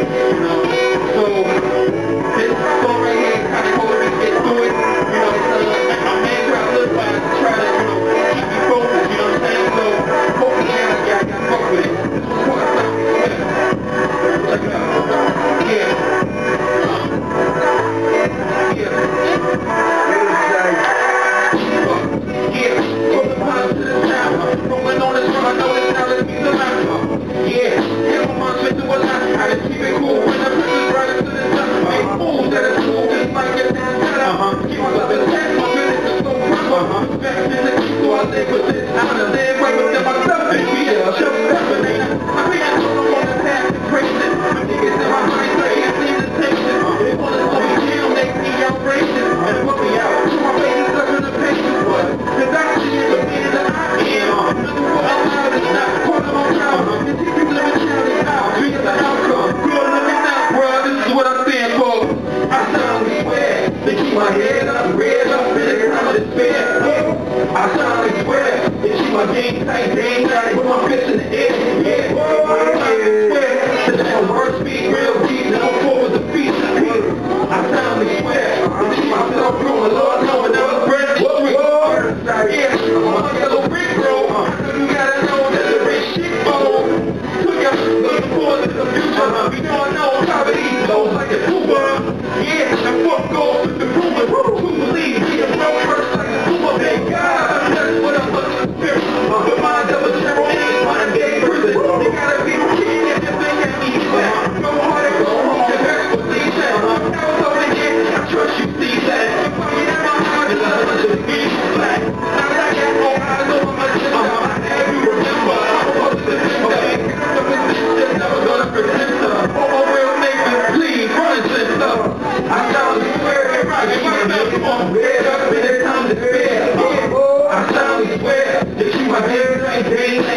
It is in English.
You Respect I live with this. Right within myself. And in. I I to. My niggas in my I to. They wanna slow me down. And me out. My in the I see the man that I am. Not part of my. And to challenge out. This is what I stand for. I. They keep my head up, red up, in the time of despair. Bütün square up and it's to. I'm soundly square to keep my hands